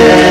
Yeah.